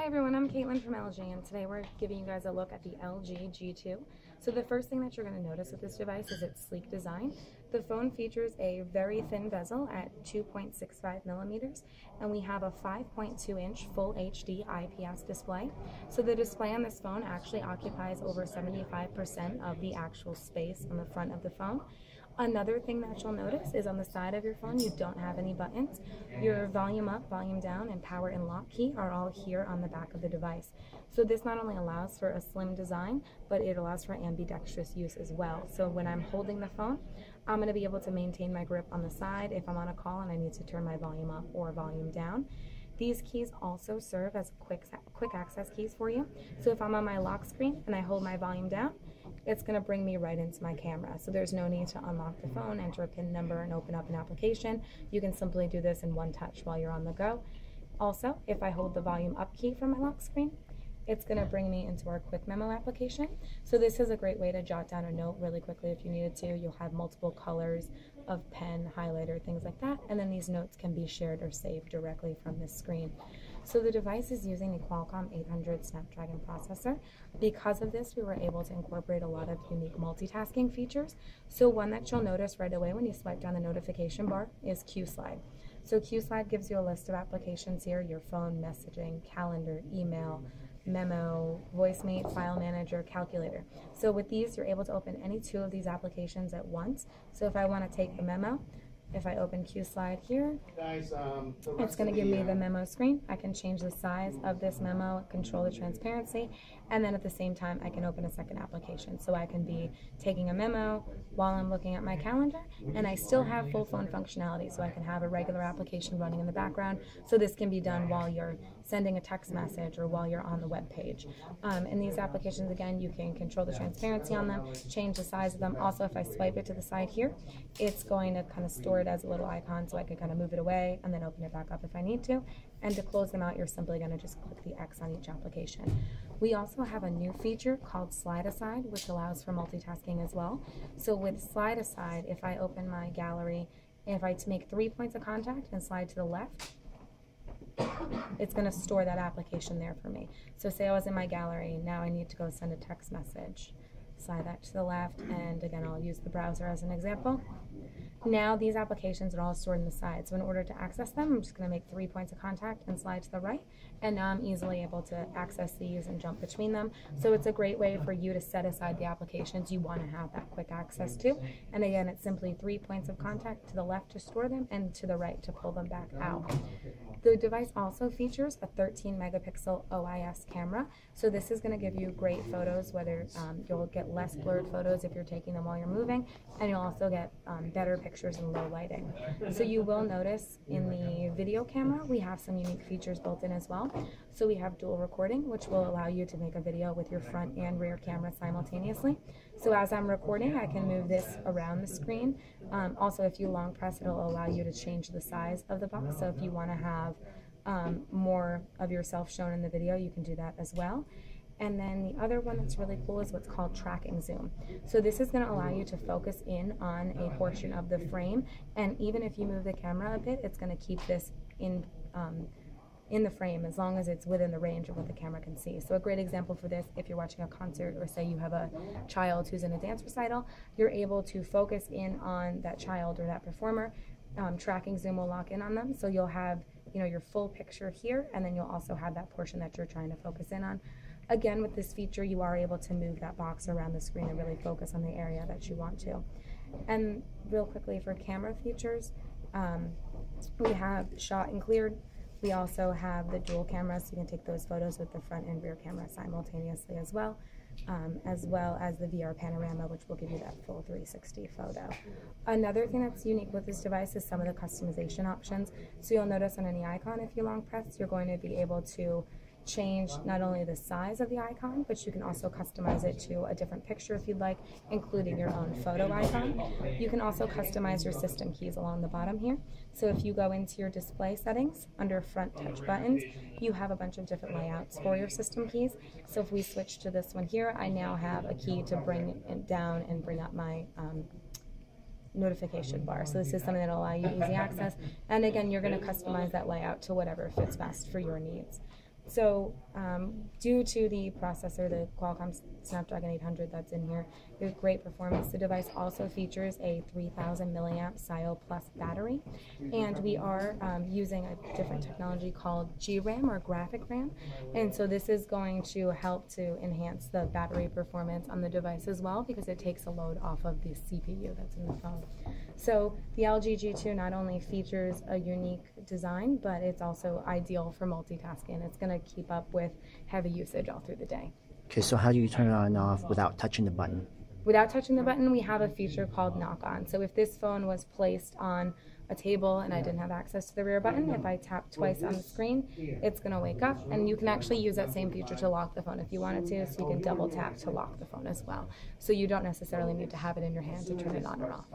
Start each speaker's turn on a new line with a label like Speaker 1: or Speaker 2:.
Speaker 1: Hi everyone, I'm Caitlin from LG and today we're giving you guys a look at the LG G2. So the first thing that you're going to notice with this device is its sleek design. The phone features a very thin bezel at 2.65 millimeters and we have a 5.2 inch full HD IPS display. So the display on this phone actually occupies over 75% of the actual space on the front of the phone. Another thing that you'll notice is on the side of your phone, you don't have any buttons. Your volume up, volume down, and power and lock key are all here on the back of the device. So this not only allows for a slim design, but it allows for ambidextrous use as well. So when I'm holding the phone, I'm gonna be able to maintain my grip on the side if I'm on a call and I need to turn my volume up or volume down. These keys also serve as quick, quick access keys for you. So if I'm on my lock screen and I hold my volume down, it's going to bring me right into my camera. So there's no need to unlock the phone, enter a PIN number, and open up an application. You can simply do this in one touch while you're on the go. Also, if I hold the volume up key from my lock screen, it's going to bring me into our quick memo application. So this is a great way to jot down a note really quickly if you needed to. You'll have multiple colors of pen, highlighter, things like that, and then these notes can be shared or saved directly from this screen. So the device is using a Qualcomm 800 Snapdragon processor. Because of this, we were able to incorporate a lot of unique multitasking features. So one that you'll notice right away when you swipe down the notification bar is Q-Slide. So Q-Slide gives you a list of applications here, your phone, messaging, calendar, email, memo, voicemate, file manager, calculator. So with these, you're able to open any two of these applications at once. So if I want to take the memo, if I open Q slide here, Guys, um, it's going to give me the uh, memo screen. I can change the size of this memo, control the transparency, and then at the same time, I can open a second application. So I can be taking a memo while I'm looking at my calendar, and I still have full phone functionality. So I can have a regular application running in the background. So this can be done while you're sending a text message or while you're on the web page. Um, in these applications, again, you can control the transparency on them, change the size of them. Also, if I swipe it to the side here, it's going to kind of store it as a little icon so I can kind of move it away and then open it back up if I need to. And to close them out, you're simply going to just click the X on each application. We also have a new feature called Slide Aside, which allows for multitasking as well. So with Slide Aside, if I open my gallery, if I make three points of contact and slide to the left, it's going to store that application there for me. So say I was in my gallery, now I need to go send a text message. Slide that to the left, and again, I'll use the browser as an example. Now these applications are all stored in the side. So in order to access them, I'm just going to make three points of contact and slide to the right. And now I'm easily able to access these and jump between them. So it's a great way for you to set aside the applications you want to have that quick access to. And again, it's simply three points of contact to the left to store them and to the right to pull them back out. The device also features a 13 megapixel OIS camera. So this is going to give you great photos, whether um, you'll get less blurred photos if you're taking them while you're moving, and you'll also get um, better pictures in low lighting. So you will notice in the video camera, we have some unique features built in as well. So we have dual recording, which will allow you to make a video with your front and rear camera simultaneously. So as I'm recording, I can move this around the screen. Um, also, if you long press, it'll allow you to change the size of the box. So if you want to have um, more of yourself shown in the video, you can do that as well. And then the other one that's really cool is what's called tracking zoom. So this is going to allow you to focus in on a portion of the frame. And even if you move the camera a bit, it's going to keep this in um, in the frame as long as it's within the range of what the camera can see. So a great example for this, if you're watching a concert or say you have a child who's in a dance recital, you're able to focus in on that child or that performer. Um, tracking zoom will lock in on them, so you'll have you know your full picture here, and then you'll also have that portion that you're trying to focus in on. Again, with this feature, you are able to move that box around the screen and really focus on the area that you want to. And real quickly for camera features, um, we have shot and cleared. We also have the dual camera, so you can take those photos with the front and rear camera simultaneously as well, um, as well as the VR panorama, which will give you that full 360 photo. Another thing that's unique with this device is some of the customization options. So you'll notice on any icon, if you long press, you're going to be able to change not only the size of the icon, but you can also customize it to a different picture if you'd like, including your own photo icon. You can also customize your system keys along the bottom here. So if you go into your display settings under front touch buttons, you have a bunch of different layouts for your system keys. So if we switch to this one here, I now have a key to bring it down and bring up my um, notification bar. So this is something that will allow you easy access. And again, you're going to customize that layout to whatever fits best for your needs. So, um, due to the processor, the Qualcomm Snapdragon 800 that's in here, with great performance, the device also features a 3000 milliamp SIO Plus battery, and we are um, using a different technology called GRAM or graphic RAM, and so this is going to help to enhance the battery performance on the device as well because it takes a load off of the CPU that's in the phone. So the LG G2 not only features a unique design, but it's also ideal for multitasking. It's going to keep up with heavy usage all through the day.
Speaker 2: Okay, so how do you turn it on and off without touching the button?
Speaker 1: Without touching the button, we have a feature called knock on. So if this phone was placed on a table and I didn't have access to the rear button, if I tap twice on the screen, it's going to wake up. And you can actually use that same feature to lock the phone if you wanted to. So you can double tap to lock the phone as well. So you don't necessarily need to have it in your hand to turn it on or off.